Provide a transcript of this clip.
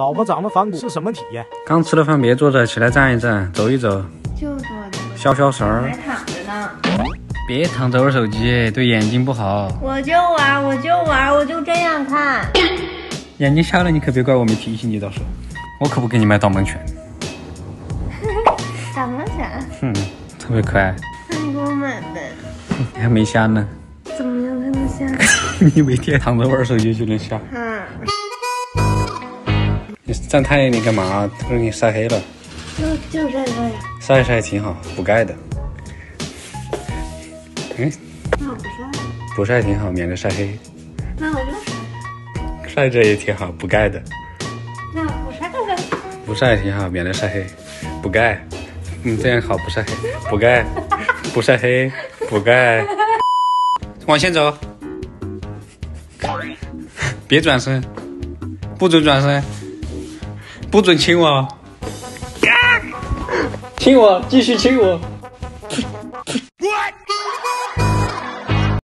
老婆长得反骨是什么体验？刚吃了饭别坐着，起来站一站，走一走，就坐着，消消神儿还。躺着呢。别躺着玩手机，对眼睛不好。我就玩，我就玩，我就这样看。眼睛瞎了，你可别怪我没提醒你，到时候我可不给你买导盲犬。导盲犬？哼，特别可爱。那你给我买呗。你 还没瞎呢，怎么样才能瞎？你每天躺着玩手机就能瞎。嗯，你站太阳里干嘛？都给你晒黑了。就就在这呀。晒一晒挺好，补钙的。嗯，那我不晒，不晒挺好，免得晒黑。那我就晒。晒着也挺好，补钙的。那我不晒了。不晒挺好，免得晒黑。补钙，嗯，这样好，不晒黑。补钙，不晒黑，补钙。往前走，别转身，不准转身，不准亲我，亲我，继续亲我。